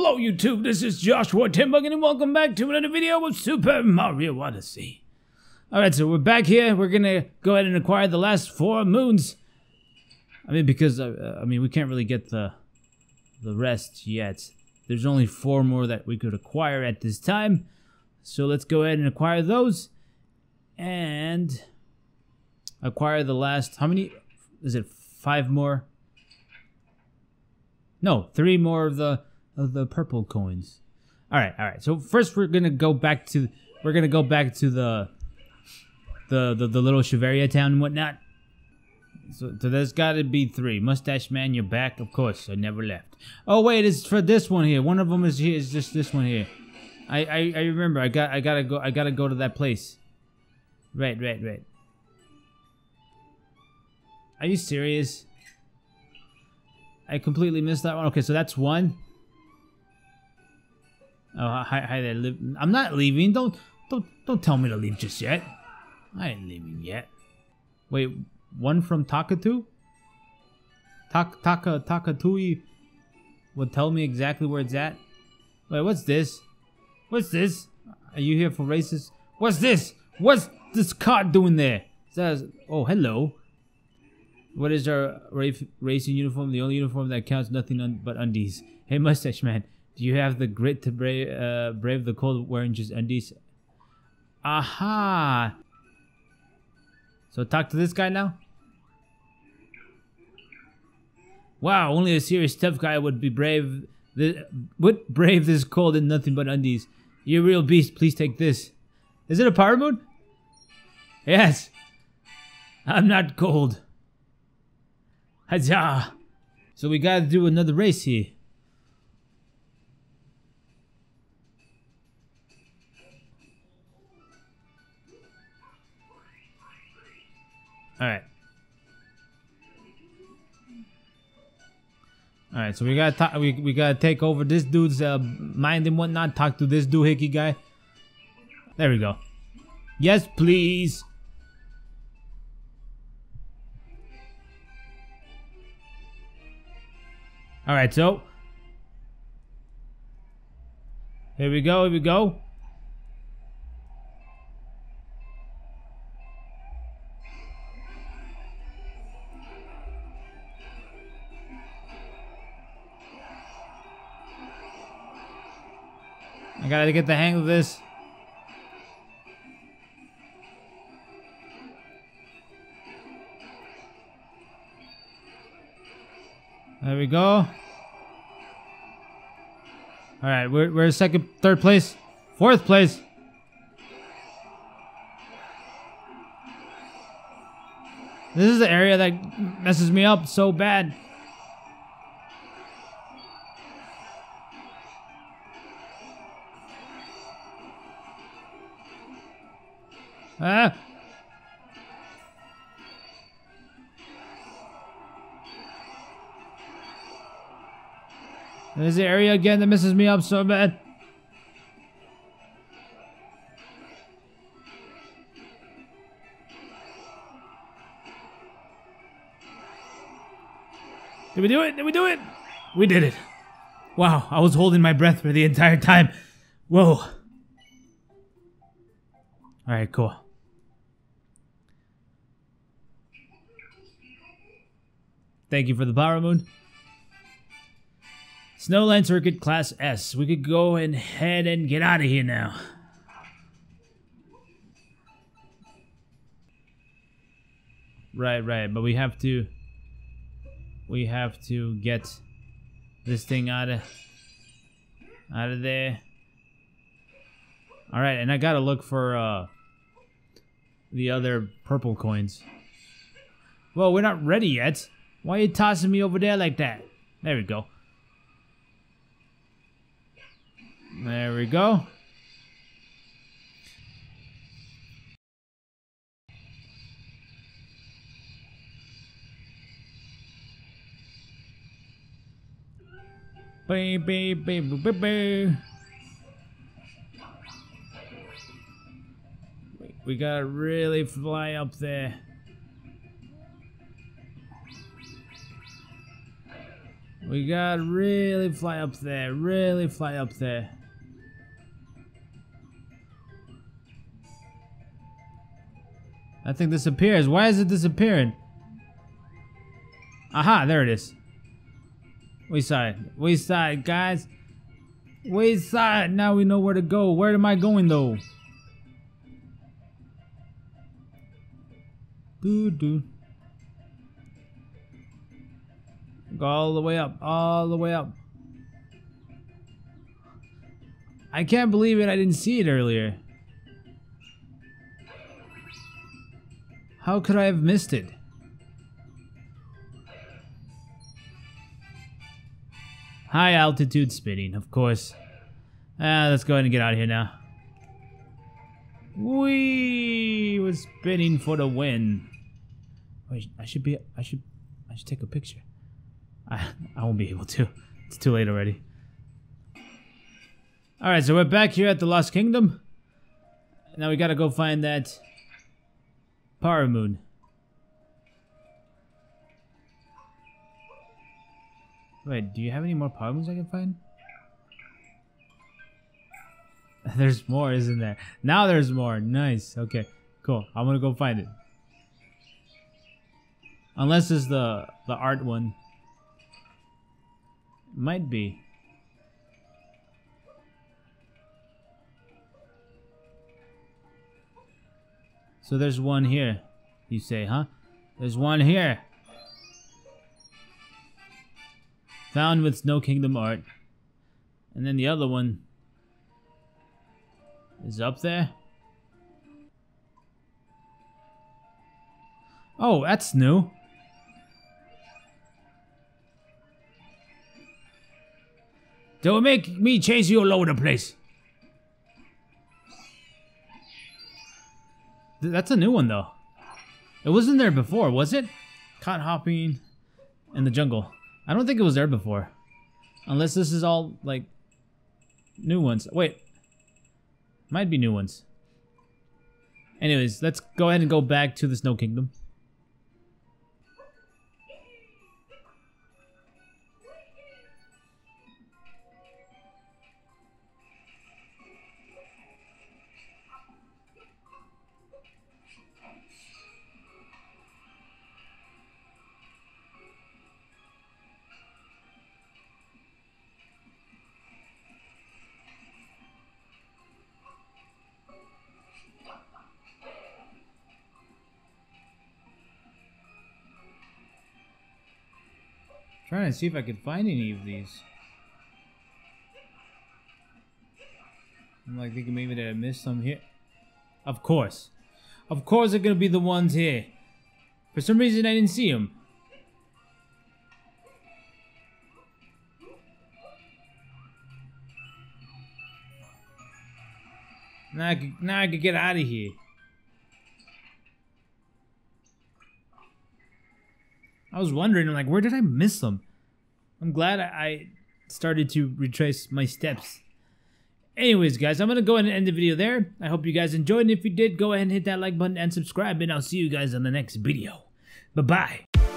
Hello YouTube, this is Joshua TinBucket and welcome back to another video of Super Mario Odyssey. Alright, so we're back here. We're gonna go ahead and acquire the last four moons. I mean, because, uh, I mean, we can't really get the, the rest yet. There's only four more that we could acquire at this time. So let's go ahead and acquire those. And acquire the last, how many, is it five more? No, three more of the of the purple coins. All right, all right. So first we're gonna go back to we're gonna go back to the the the, the little Shiveria town and whatnot. So, so there's got to be three. Mustache man, you're back. Of course, I never left. Oh wait, it's for this one here. One of them is here. Is just this one here. I, I I remember. I got I gotta go. I gotta go to that place. Right, right, right. Are you serious? I completely missed that one. Okay, so that's one. Oh, hi, hi there. I'm not leaving. Don't, don't, don't tell me to leave just yet. I ain't leaving yet. Wait, one from Talkatoo? Tak, Taka, Talkatoo will tell me exactly where it's at. Wait, what's this? What's this? Are you here for races? What's this? What's this card doing there? Says, oh, hello. What is our racing uniform? The only uniform that counts nothing un but undies. Hey, mustache man, do you have the grit to brave, uh, brave the cold wearing just undies? Aha! So talk to this guy now? Wow, only a serious tough guy would be brave. The, would brave this cold in nothing but undies. You're a real beast, please take this. Is it a power moon? Yes. I'm not cold. Huzzah! So we gotta do another race here. Alright. Alright, so we gotta talk, we, we gotta take over this dude's uh, mind and whatnot, talk to this doohickey guy. There we go. Yes, please. All right, so here we go, here we go. I gotta get the hang of this. There we go. All right, we're, we're second, third place, fourth place. This is the area that messes me up so bad. Ah! There's the area again that messes me up so bad. Did we do it? Did we do it? We did it. Wow, I was holding my breath for the entire time. Whoa. Alright, cool. Thank you for the power moon. Snowline Circuit Class S. We could go ahead and get out of here now. Right, right, but we have to we have to get this thing out of out of there. All right, and I got to look for uh the other purple coins. Well, we're not ready yet. Why are you tossing me over there like that? There we go. There we go. Baby, baby, baby. We gotta really fly up there. We gotta really fly up there. Really fly up there. That thing disappears. Why is it disappearing? Aha, there it is. We saw it. We saw it, guys. We saw it. Now we know where to go. Where am I going, though? Doo doo. Go all the way up. All the way up. I can't believe it. I didn't see it earlier. How could I have missed it? High altitude spinning, of course. Ah, let's go ahead and get out of here now. We was spinning for the win. Wait, I should be. I should. I should take a picture. I. I won't be able to. It's too late already. All right, so we're back here at the Lost Kingdom. Now we gotta go find that Power Moon. Wait, do you have any more power moons I can find? there's more, isn't there? Now there's more. Nice. Okay, cool. I'm gonna go find it. Unless it's the the art one. Might be. So there's one here, you say, huh? There's one here. Found with Snow Kingdom art. And then the other one is up there. Oh, that's new. Don't make me chase you all over the place. Th that's a new one, though. It wasn't there before, was it? Caught hopping in the jungle. I don't think it was there before. Unless this is all, like, new ones. Wait. Might be new ones. Anyways, let's go ahead and go back to the Snow Kingdom. Trying to see if I could find any of these. I'm like thinking maybe that I missed some here. Of course. Of course they're gonna be the ones here. For some reason I didn't see them. Now I could, now I could get out of here. I was wondering, I'm like, where did I miss them? I'm glad I started to retrace my steps. Anyways, guys, I'm going to go ahead and end the video there. I hope you guys enjoyed, and if you did, go ahead and hit that like button and subscribe, and I'll see you guys on the next video. Bye-bye.